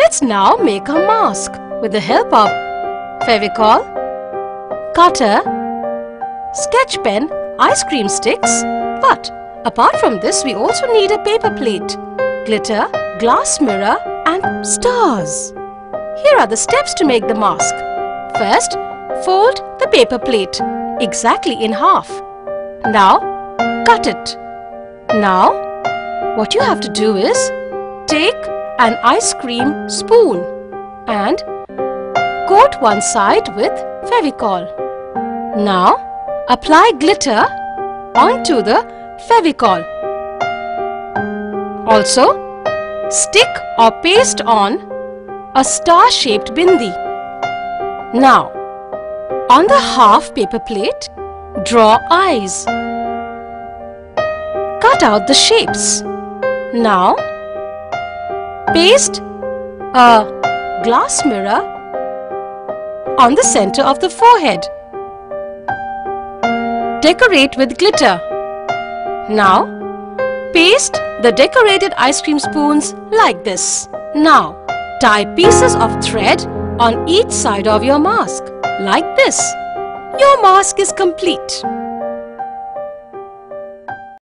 Let's now make a mask with the help of Fevicol, cutter, sketch pen, ice cream sticks. But apart from this, we also need a paper plate, glitter, glass mirror and stars. Here are the steps to make the mask. First, fold the paper plate exactly in half. Now, cut it. Now, what you have to do is take an ice cream spoon and coat one side with Fevicol. Now, apply glitter onto the Fevicol. Also, stick or paste on a star-shaped bindi. Now, on the half paper plate, draw eyes. Cut out the shapes. Now, paste a glass mirror on the center of the forehead. Decorate with glitter. Now, paste the decorated ice cream spoons like this. Now, tie pieces of thread on each side of your mask like this. Your mask is complete.